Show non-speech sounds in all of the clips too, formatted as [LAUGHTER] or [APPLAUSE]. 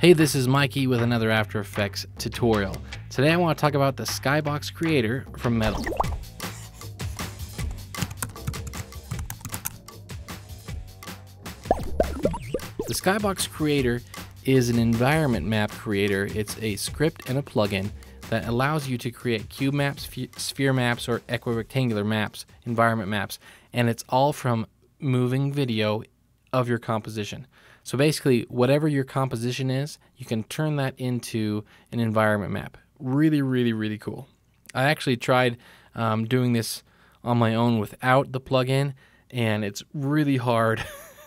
Hey, this is Mikey with another After Effects tutorial. Today I want to talk about the Skybox Creator from Mettle. The Skybox Creator is an environment map creator. It's a script and a plugin that allows you to create cube maps, sphere maps, or equirectangular maps, environment maps, and it's all from moving video of your composition. So basically, whatever your composition is, you can turn that into an environment map. Really, really, really cool. I actually tried um, doing this on my own without the plugin, and it's really hard.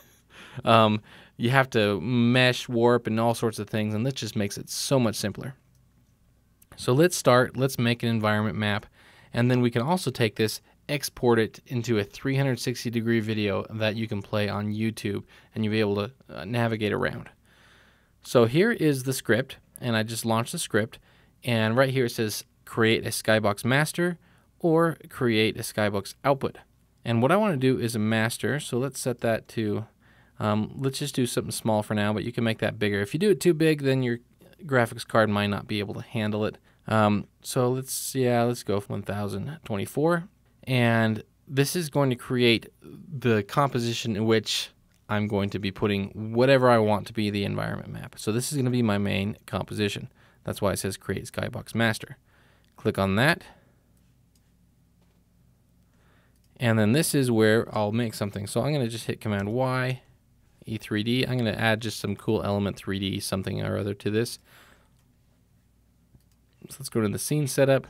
[LAUGHS] um, you have to mesh, warp, and all sorts of things, and this just makes it so much simpler. So let's start, let's make an environment map, and then we can also take this, export it into a 360 degree video that you can play on YouTube, and you'll be able to uh, navigate around. So here is the script, and I just launched the script, and right here it says create a Skybox master or create a Skybox output. And what I want to do is a master, so let's set that to um, let's just do something small for now, but you can make that bigger. If you do it too big, then your graphics card might not be able to handle it. Um, so let's, yeah, let's go for 1024. And this is going to create the composition in which I'm going to be putting whatever I want to be the environment map. So this is going to be my main composition. That's why it says create skybox master. Click on that. And then this is where I'll make something. So I'm going to just hit command Y E3D. I'm going to add just some cool element 3D something or other to this. So let's go to the scene setup.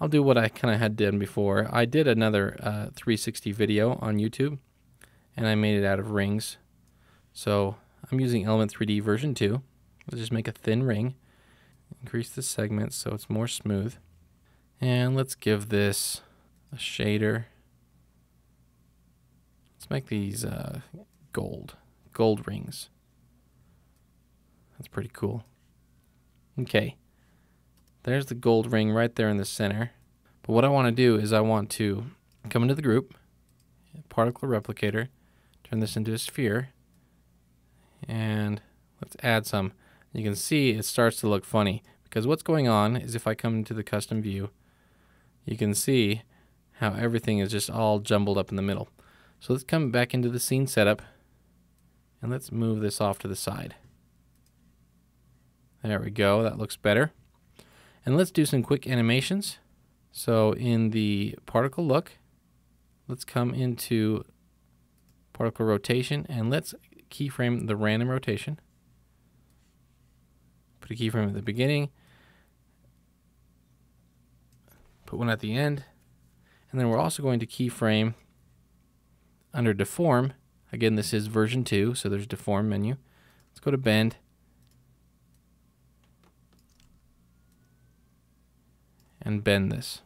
I'll do what I kind of had done before. I did another uh, 360 video on YouTube, and I made it out of rings. So I'm using Element 3D version 2. Let's just make a thin ring. Increase the segments so it's more smooth. And let's give this a shader. Let's make these uh, gold gold rings. That's pretty cool. Okay. There's the gold ring right there in the center. But what I want to do is I want to come into the group, particle replicator, turn this into a sphere, and let's add some. You can see it starts to look funny because what's going on is if I come into the custom view, you can see how everything is just all jumbled up in the middle. So let's come back into the scene setup and let's move this off to the side. There we go, that looks better. And let's do some quick animations. So in the particle look, let's come into particle rotation and let's keyframe the random rotation. Put a keyframe at the beginning, put one at the end, and then we're also going to keyframe under deform Again, this is version 2, so there's deform menu. Let's go to bend. And bend this.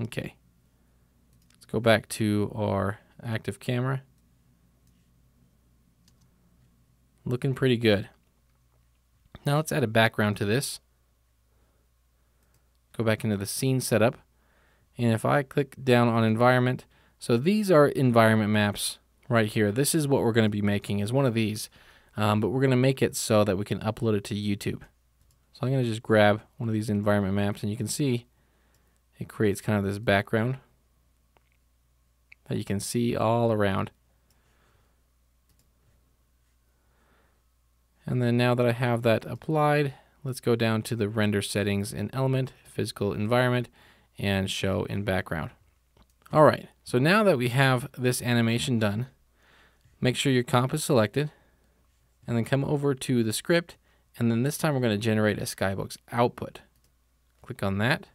Okay. Let's go back to our active camera. Looking pretty good. Now let's add a background to this. Go back into the scene setup. And if I click down on environment, so these are environment maps right here. This is what we're going to be making is one of these, um, but we're going to make it so that we can upload it to YouTube. So I'm going to just grab one of these environment maps and you can see it creates kind of this background that you can see all around. And then now that I have that applied, let's go down to the render settings in element, physical environment, and show in background. All right, so now that we have this animation done, make sure your comp is selected and then come over to the script and then this time we're going to generate a Skybox output. Click on that.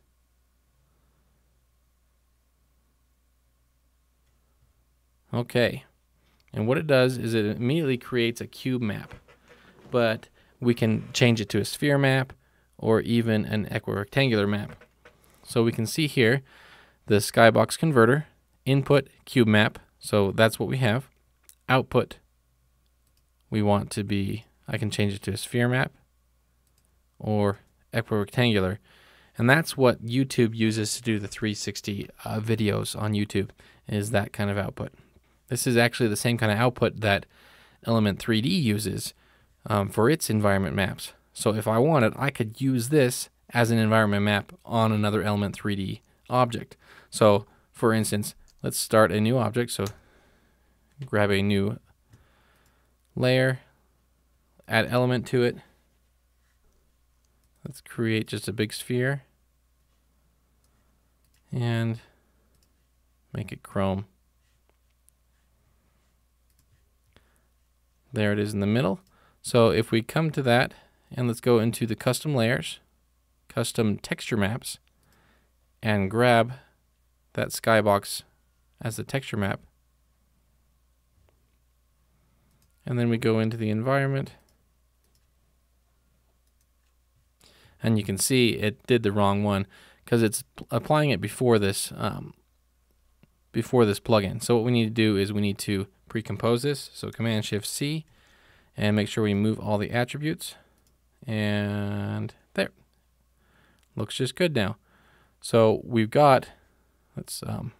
Okay, and what it does is it immediately creates a cube map, but we can change it to a sphere map or even an equirectangular map. So we can see here the skybox converter, input cube map, so that's what we have. Output, we want to be, I can change it to a sphere map or equirectangular. And that's what YouTube uses to do the 360 uh, videos on YouTube, is that kind of output. This is actually the same kind of output that Element 3D uses um, for its environment maps. So if I wanted, I could use this as an environment map on another Element 3D object. So for instance, let's start a new object. So grab a new layer, add element to it. Let's create just a big sphere and make it chrome. There it is in the middle. So if we come to that and let's go into the custom layers, custom texture maps, and grab that skybox as the texture map. And then we go into the environment. And you can see it did the wrong one because it's applying it before this um, before this plugin. So what we need to do is we need to pre-compose this. So Command Shift C and make sure we move all the attributes and there looks just good now. So we've got let's um,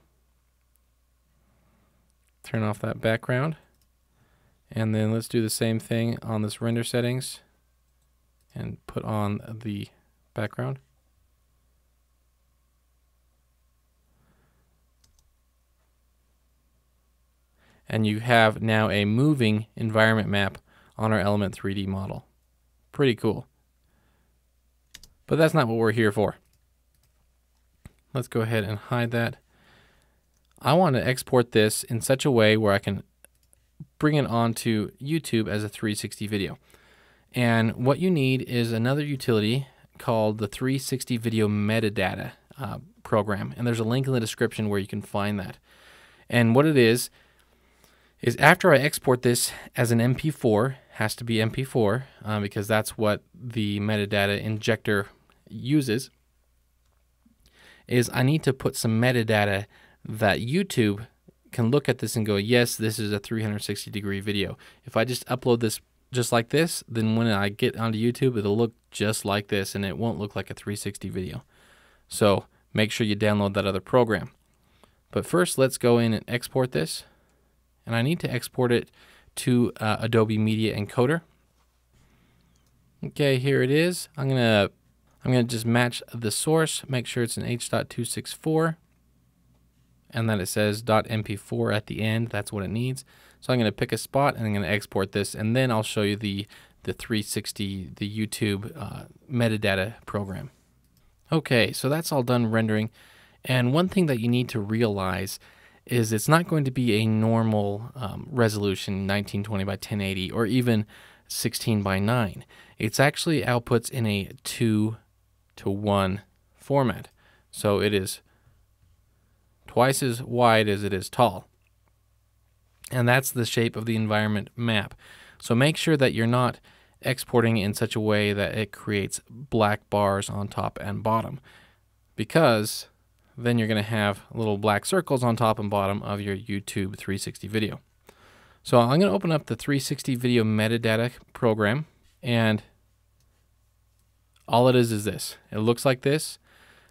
turn off that background and then let's do the same thing on this render settings and put on the background. And you have now a moving environment map on our Element 3D model. Pretty cool. But that's not what we're here for. Let's go ahead and hide that. I want to export this in such a way where I can bring it onto YouTube as a 360 video. And what you need is another utility called the 360 Video Metadata uh, program. And there's a link in the description where you can find that. And what it is, is after I export this as an MP4, has to be MP4 uh, because that's what the metadata injector uses, is I need to put some metadata that YouTube can look at this and go, yes, this is a 360 degree video. If I just upload this just like this, then when I get onto YouTube, it'll look just like this and it won't look like a 360 video. So make sure you download that other program. But first, let's go in and export this. And I need to export it to uh, Adobe Media Encoder. Okay, here it is. I'm gonna I'm gonna just match the source, make sure it's an H.264 and that it says .mp4 at the end. That's what it needs. So I'm going to pick a spot and I'm going to export this, and then I'll show you the the 360 the YouTube uh, metadata program. Okay, so that's all done rendering. And one thing that you need to realize is it's not going to be a normal um, resolution 1920 by 1080 or even 16 by 9. It's actually outputs in a 2 to 1 format. So it is twice as wide as it is tall. And that's the shape of the environment map. So make sure that you're not exporting in such a way that it creates black bars on top and bottom because then you're going to have little black circles on top and bottom of your YouTube 360 video. So I'm going to open up the 360 video metadata program and all it is is this. It looks like this.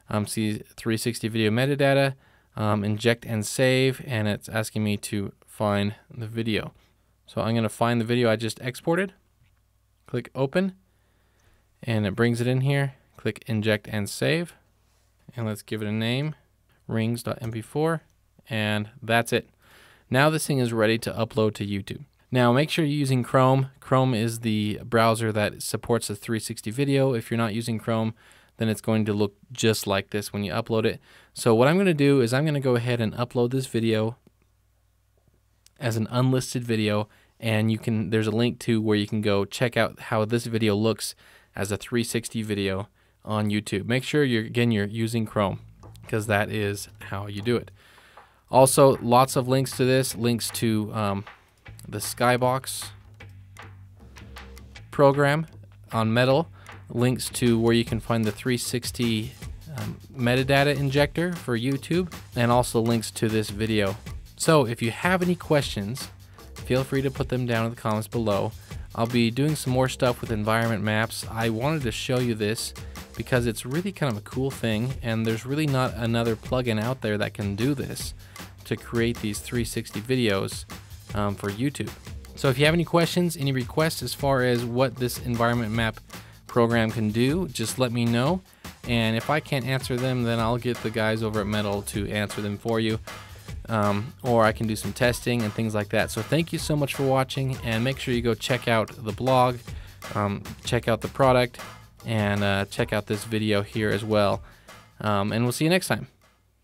Um, see 360 video metadata um, inject and save, and it's asking me to find the video. So I'm going to find the video I just exported. Click open, and it brings it in here. Click inject and save, and let's give it a name, rings.mp4, and that's it. Now this thing is ready to upload to YouTube. Now make sure you're using Chrome. Chrome is the browser that supports the 360 video. If you're not using Chrome, then it's going to look just like this when you upload it. So what I'm going to do is I'm going to go ahead and upload this video as an unlisted video and you can there's a link to where you can go check out how this video looks as a 360 video on YouTube. Make sure you're again you're using Chrome because that is how you do it. Also, lots of links to this, links to um, the Skybox program on Mettle links to where you can find the 360 um, metadata injector for YouTube, and also links to this video. So if you have any questions, feel free to put them down in the comments below. I'll be doing some more stuff with environment maps. I wanted to show you this because it's really kind of a cool thing, and there's really not another plugin out there that can do this to create these 360 videos um, for YouTube. So if you have any questions, any requests as far as what this environment map program can do, just let me know. And if I can't answer them, then I'll get the guys over at Mettle to answer them for you. Um, or I can do some testing and things like that. So thank you so much for watching, and make sure you go check out the blog, um, check out the product, and uh, check out this video here as well. Um, and we'll see you next time.